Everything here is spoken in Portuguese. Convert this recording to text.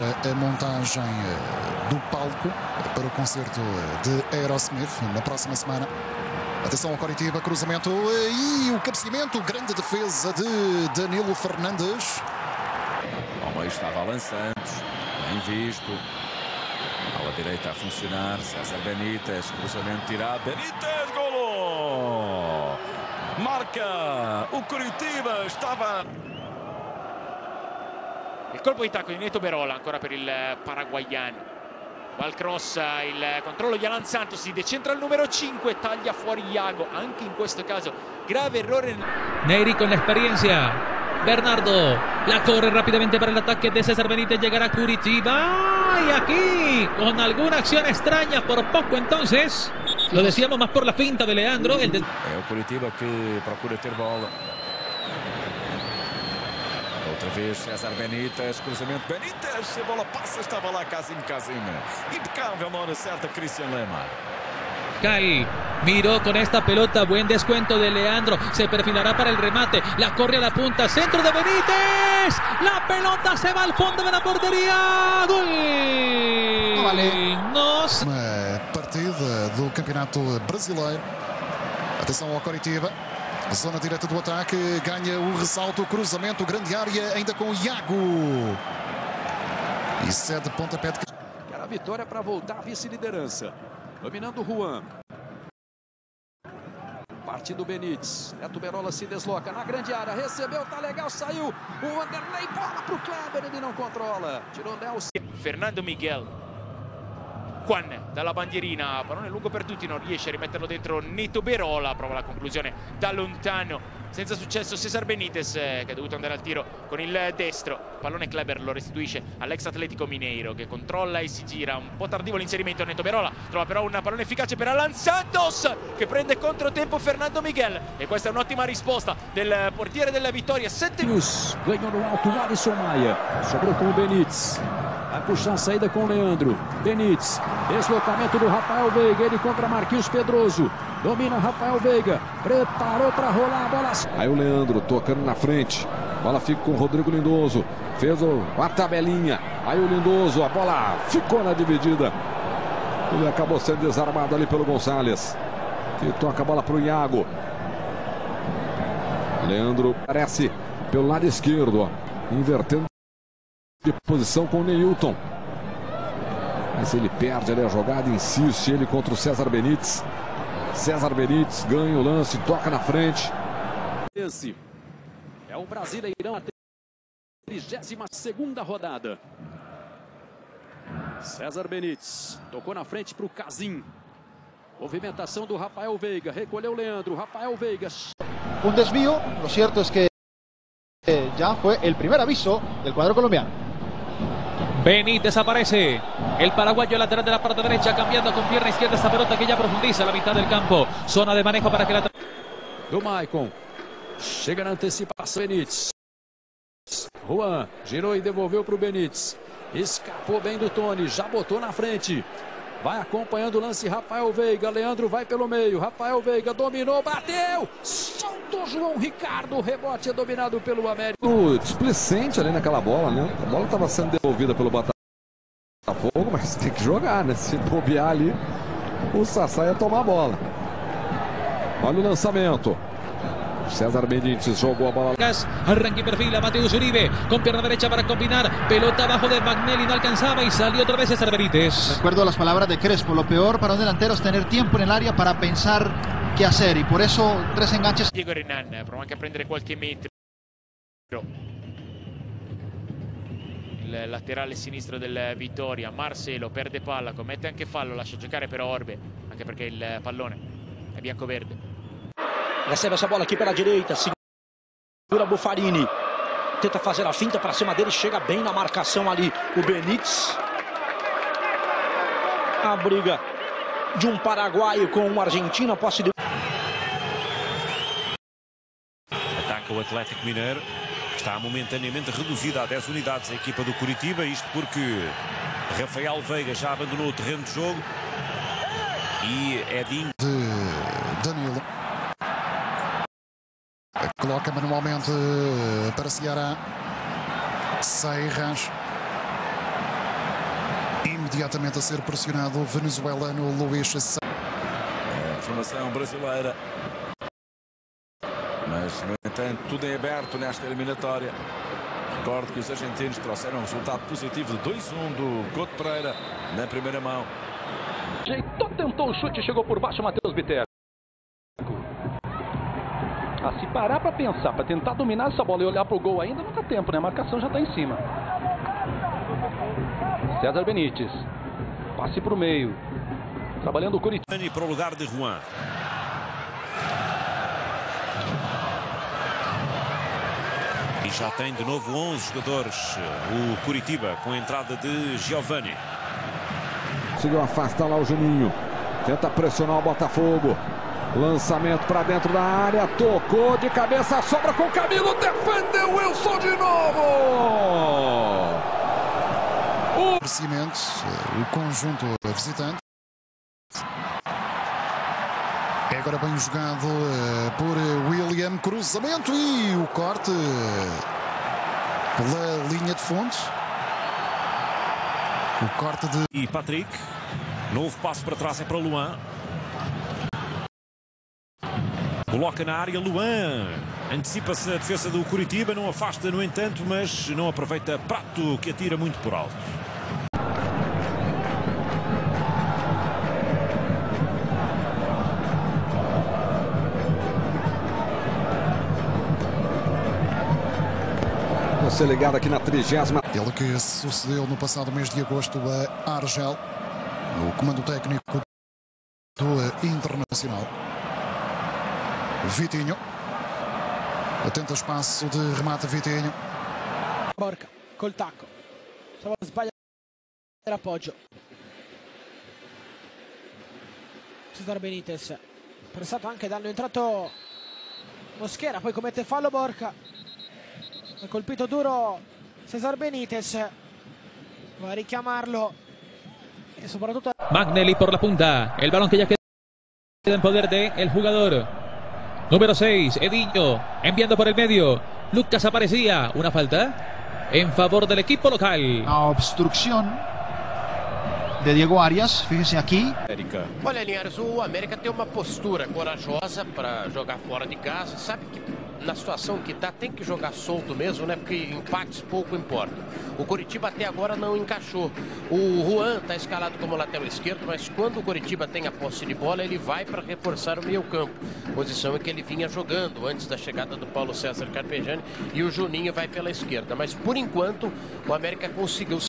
a montagem eh, do palco para o concerto de Aerosmith na próxima semana. Atenção ao Coritiba, cruzamento eh, e o cabeceamento, grande defesa de Danilo Fernandes. Ao meio estava Alan Santos, bem visto. Ala direita a funcionar, César Benítez, cruzamento tirado, Benítez, golo! Marca o Curitiba, estava colpo di tacco di Neto Berola ancora per il paraguayano. Va al cross, il controllo di Alan Santos, si decentra il numero 5, taglia fuori Iago, anche in questo caso grave errore. Neyri con la experiencia. Bernardo la corre rápidamente para el ataque de César Benítez. Llegará Curitiba. Y aquí, con alguna acción extraña, por poco entonces. Lo decíamos más por la finta de Leandro. El de... É o Curitiba que procura ter bola. Outra vez César Benítez, cruzamento Benítez, a bola passa, estava lá Casim Casim. Impecável na hora certa, Christian Lemar. Cal miró con esta pelota, buen descuento de Leandro, se perfilará para el remate, la corre a la punta, centro de Benítez, la pelota se va al fondo de la portería, gol. Vale. Nos... Uma partida do Campeonato Brasileiro. Atenção ao Coritiba. Zona direta do ataque, ganha o ressalto, o cruzamento, grande área, ainda com o Iago. E cede pontapé de Era a vitória para voltar à vice-liderança. Dominando o Juan. Partindo Benítez. Neto Berola se desloca na grande área. Recebeu, tá legal, saiu. O Vanderlei, bola pro Kleber, ele não controla. Tirou Nelson. Fernando Miguel. Juan dalla bandierina, pallone lungo per tutti, non riesce a rimetterlo dentro Neto Berola, prova la conclusione da lontano, senza successo Cesar Benitez eh, che ha dovuto andare al tiro con il destro, pallone Kleber lo restituisce all'ex Atletico Mineiro che controlla e si gira, un po' tardivo l'inserimento Neto Berola, trova però un pallone efficace per Alan Santos che prende controtempo Fernando Miguel e questa è un'ottima risposta del portiere della vittoria, 7 News ganhou no alto o Vai puxar a saída com o Leandro. Benítez. Deslocamento do Rafael Veiga. Ele contra Marquinhos Pedroso. Domina Rafael Veiga. Preparou para rolar a bola. Aí o Leandro tocando na frente. Bola fica com o Rodrigo Lindoso. Fez a tabelinha. Aí o Lindoso. A bola ficou na dividida. Ele acabou sendo desarmado ali pelo Gonçalves. Que toca a bola para o Iago. Leandro aparece pelo lado esquerdo. Ó, invertendo de posição com o Neilton. Mas ele perde ali a jogada, insiste ele contra o César Benítez. César Benítez ganha o lance, toca na frente. Esse é o Brasileirão, a 32 rodada. César Benítez tocou na frente para o Casim. Movimentação do Rafael Veiga, recolheu o Leandro. Rafael Veiga un desvío. Lo cierto es que ya fue el primer aviso del cuadro colombiano. Benítez aparece. El paraguayo lateral de la parte derecha cambiando con pierna izquierda esta pelota que ya profundiza la mitad del campo. Zona de manejo para que la... do Maicon. Chega na antecipação Benítez. Juan girou e devolveu para o Benítez. Escapou bem do Tony, já botou na frente. Vai acompanhando o lance Rafael Veiga. Leandro vai pelo meio. Rafael Veiga dominou, bateu. Soltou João Ricardo. O rebote é dominado pelo América. O displicente ali naquela bola, né? A bola estava sendo devolvida pelo Botafogo, mas tem que jogar, né? Se bobear ali, o Sassá ia tomar a bola. Olha o lançamento. César Benítez jogou a bola. Arranque y perfila Mateus Uribe con pierna derecha para combinar. Pelota abajo de Magnelli, no alcanzaba y salió otra vez César Benítez. Recuerdo las palabras de Crespo. Lo peor para un delantero es tener tiempo en el área para pensar qué hacer. Y por eso tres enganches. Diego Renan prova anche a prendere qualche metro. Il laterale sinistro del Vittoria, Marcelo perde palla, commette anche fallo, lascia giocare però Orbe, anche perché il pallone è bianco-verde. Recebe essa bola aqui pela direita, segura Bufarini. Tenta fazer a finta para cima dele, chega bem na marcação ali o Benítez. A briga de um paraguaio com um argentino, posse de Ataca o Atlético Mineiro. Está momentaneamente reduzida a 10 unidades a equipa do Curitiba. Isto porque Rafael Veiga já abandonou o terreno de jogo. E Edinho. de Danilo. Coloca manualmente para Ceará. Seiras. Imediatamente a ser pressionado o venezuelano Luís É a formação brasileira. Mas, no entanto, tudo em aberto nesta eliminatória. Recordo que os argentinos trouxeram um resultado positivo de 2-1 do Couto Pereira na primeira mão. Ajeitou, tentou o chute, chegou por baixo Matheus Biteco. Parar para pensar, para tentar dominar essa bola e olhar pro gol ainda, não dá tempo, né? A marcação já tá em cima. César Benítez. Passe pro meio. Trabalhando o Curitiba. para o lugar de Juan. E já tem de novo 11 jogadores o Curitiba com a entrada de Giovani. Conseguiu afastar lá o Juninho. Tenta pressionar o Botafogo. Lançamento para dentro da área. Tocou de cabeça, sobra com o Camilo. Defendeu Wilson de novo. merecimento, eh, o conjunto visitante. É agora bem jogado eh, por William. Cruzamento e o corte pela linha de fundo. O corte de. E Patrick. Novo passo para trás é para Luan. Coloca na área Luan. Antecipa-se a defesa do Curitiba. Não afasta, no entanto, mas não aproveita Prato, que atira muito por alto. Você ligado aqui na trigésima. Ele que sucedeu no passado mês de agosto a Argel, no comando técnico do Internacional. Vitinho. Atenta espaço de remate Vitinho. Borca col tacco. Stava sbagliando l'appoggio. Cesar Benitez. Pressato anche danno entrato Moschera, poi commette fallo Borca. Ha colpito duro Cesar Benitez. Va a richiamarlo. E soprattutto Magnelli por la punta. El balón que ya queda en poder de el jugador. Número 6, Edillo. Enviando por el medio. Lucas aparecía. Una falta en favor del equipo local. Una obstrucción de Diego Arias, fíjense aqui. Olha, Linhares, o América tem uma postura corajosa para jogar fora de casa. Sabe que na situação que está tem que jogar solto mesmo, né? Porque empates pouco importa. O Coritiba até agora não encaixou. O Juan está escalado como lateral esquerdo, mas quando o Coritiba tem a posse de bola, ele vai para reforçar o meio-campo. Posição em que ele vinha jogando antes da chegada do Paulo César Carpegiani e o Juninho vai pela esquerda. Mas por enquanto, o América conseguiu